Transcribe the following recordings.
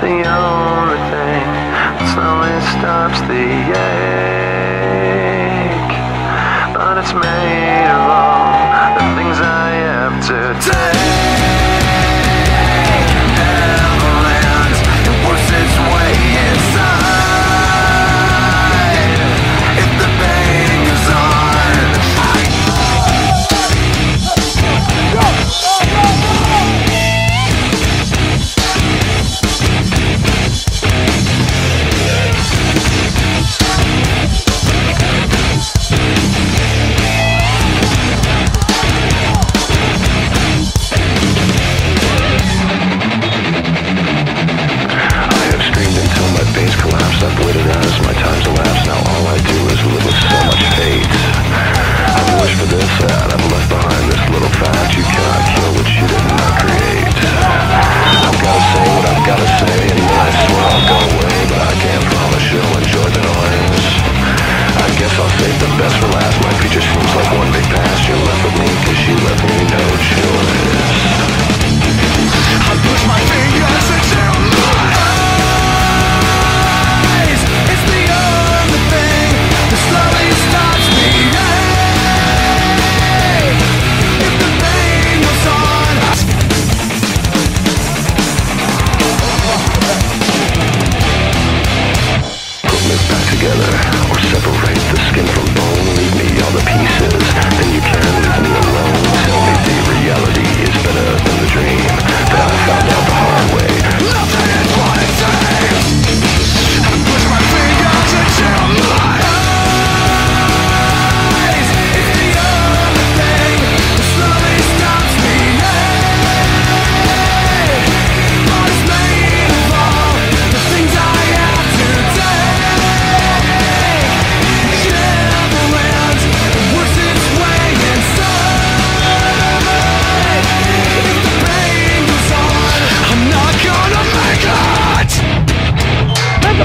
the only thing slowly stops the air.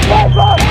Paper!